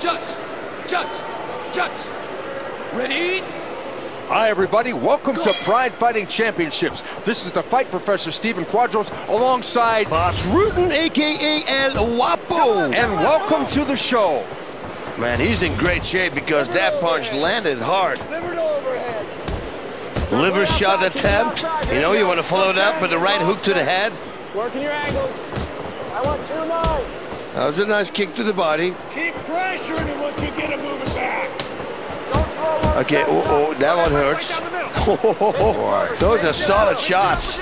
Judge! Judge! Judge! Ready? Hi, everybody. Welcome to Pride Fighting Championships. This is the fight professor, Stephen Quadros, alongside Bas Rutten, a.k.a. El Guapo. And welcome to the show. Man, he's in great shape because that punch landed hard. Liver shot attempt. You know, you want to follow it up with the right hook to the head. Working your angles. I want two nine. That was a nice kick to the body. Keep pressuring him once you get him moving back. Okay, oh, oh, that one hurts. Those are solid shots.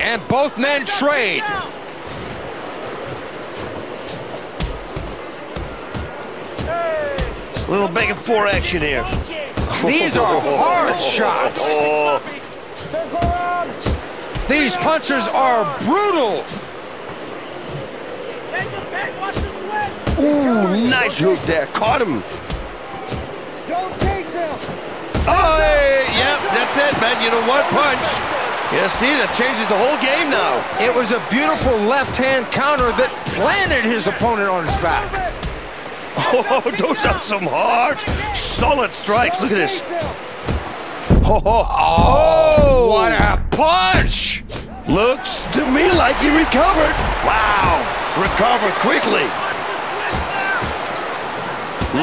And both men trade. A little back and forth action here. These are hard shots. Oh, These punches are brutal. Ooh, nice hook there. Caught him. Don't chase him. Oh, hey, yep, that's it, man. You know what? Punch. Yeah, see, that changes the whole game now. It was a beautiful left-hand counter that planted his opponent on his back. Oh, those are some hard, solid strikes. Look at this. Oh, oh, oh, What a punch! Looks to me like he recovered. Wow, recovered quickly.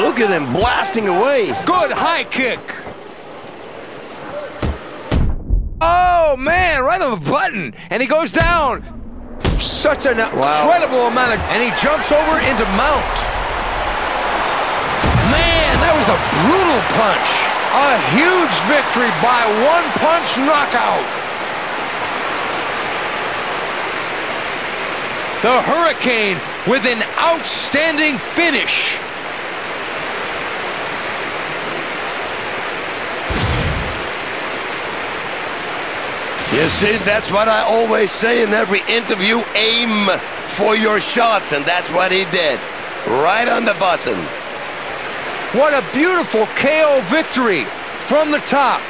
Look at him blasting away. Good high kick. Oh, man, right on the button. And he goes down. Such an incredible amount of... And he jumps over into mount. Man, that was a brutal punch. A huge victory by one punch knockout. The Hurricane with an outstanding finish. You see, that's what I always say in every interview. Aim for your shots, and that's what he did. Right on the button. What a beautiful KO victory from the top.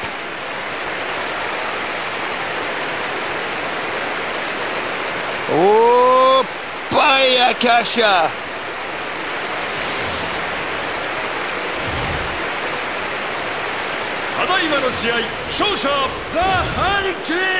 Bayakasha. ただいまの試合勝者ザ・ハリケーン The winner, the Hurricane.